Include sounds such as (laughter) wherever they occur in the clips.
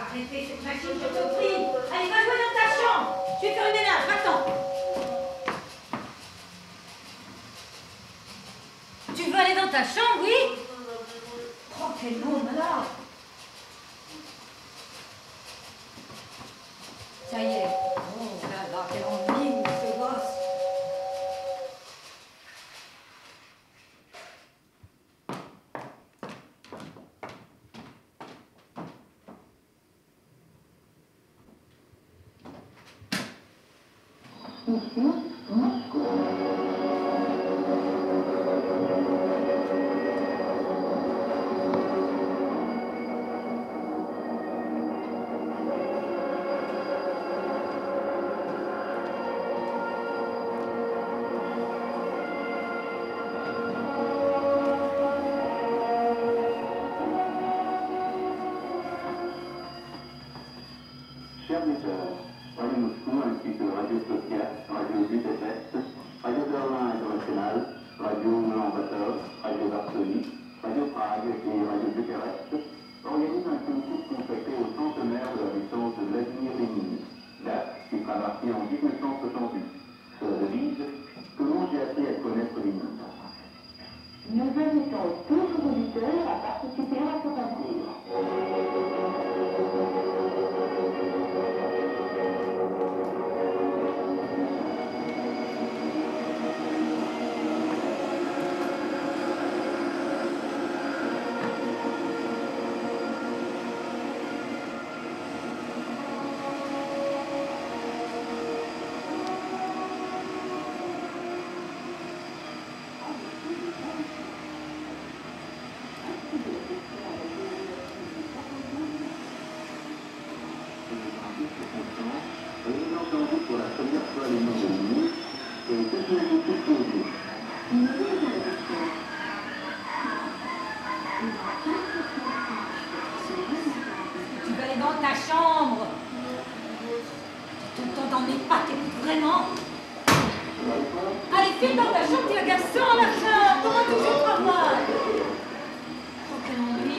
Arrêter cette machine, je te prie Allez, va jouer dans ta chambre. Je vais faire une ménage, attends Tu veux aller dans ta chambre, oui? Еще низко. Чем не Radio Carolina Internationale, Radio L'Ambassadeur, Radio Varsovie, Radio Prague et Radio Bucarest organisent un concours dans ta chambre. Tu t'entends dans mes pas, t'écoutes vraiment. Allez, file dans ta chambre, t'es un garçon à la chambre Comment tu fais le travail Oh, quel ennui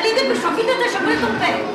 Allez, dépêche-toi, file dans ta chambre, avec ton père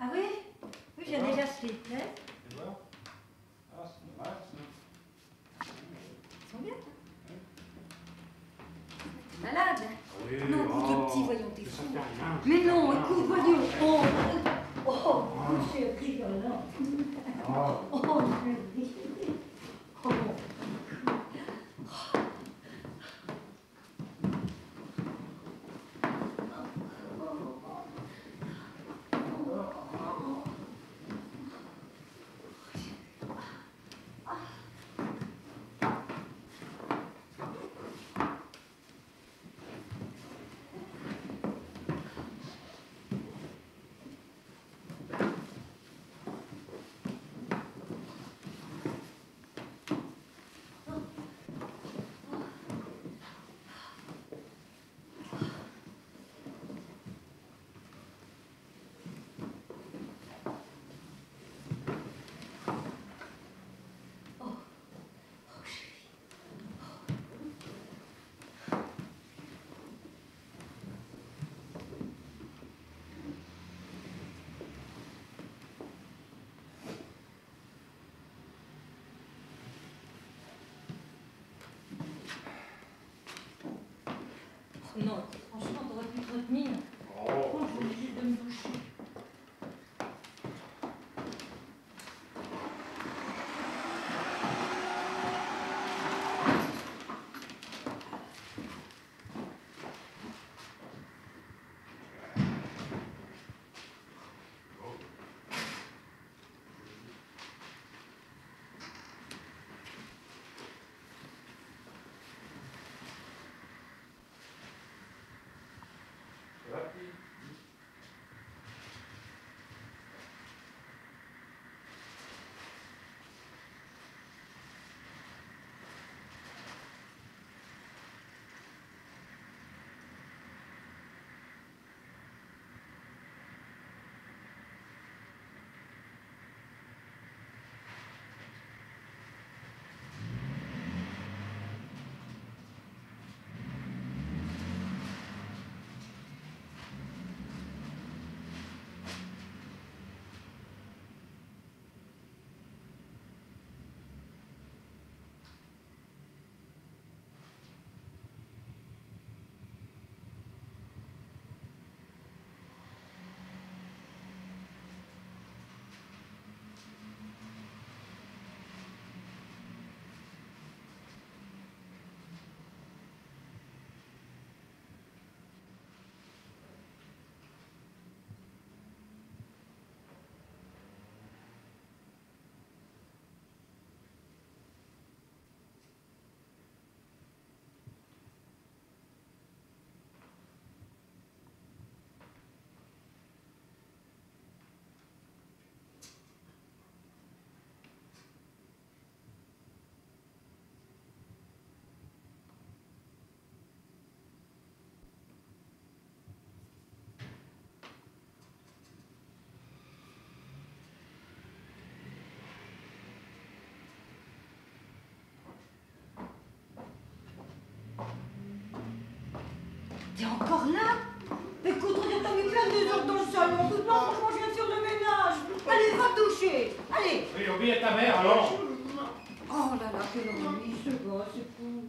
Ah oui Oui, j'ai déjà acheté. Hein Tu vois Ah, c'est mal ça. Ils sont bien. Malade hein Oui, Non, écoute, le oh, petit, voyons, t'es fou. Mais non, écoute, voyons. Oh, oh, rigolant. Oh. Oh, je ris. (laughs) Oh. Non, franchement, t'aurais pu te retenir. Oh, je vais juste de me doucher. T'es encore là? Écoute, regarde, t'as mis plein de désordre dans le salon. Tout pas, franchement, je viens de faire le ménage. Allez, va te doucher. Allez. Oui, à ta mère alors Oh là là, quel ennui, ce gars, c'est fou.